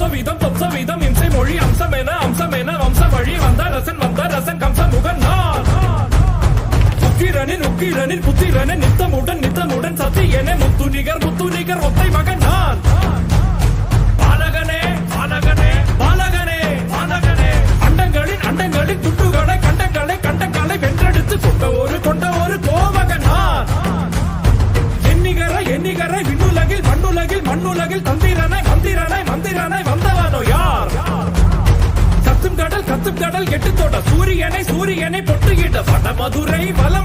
வம்சவீதம் தொம்சவீதம் இம்சை மொழி அம்சம் என அம்சம் என வம்ச வழி வந்த ரசன் வந்த ரசன் கம்ச முகன் நான் உக்கிரனின் உக்கிரனின் புத்திரனின் நித்தமுடன் நித்தமுடன் சத்தியனே முத்து நிகர் முத்து நிகர் ஒத்தை மகன் நான் பாலகனே பாலகனே பாலகனே பாலகனே. அண்டங்களின் அண்டங்களின் துட்டுகளை கண்டங்களை கண்டங்களை வென்றெடுத்து கொண்ட ஒரு கொண்ட ஒரு கோமகன் நான் எண்ணிகர எண்ணிகர விண்ணுலகில் மண்ணுலகில் மண்ணுலகில் தந்திரனை கத்தும் கடல் எட்டு தொட சூரியனை சூரியனை பொட்டுகிட்ட வட மதுரை வல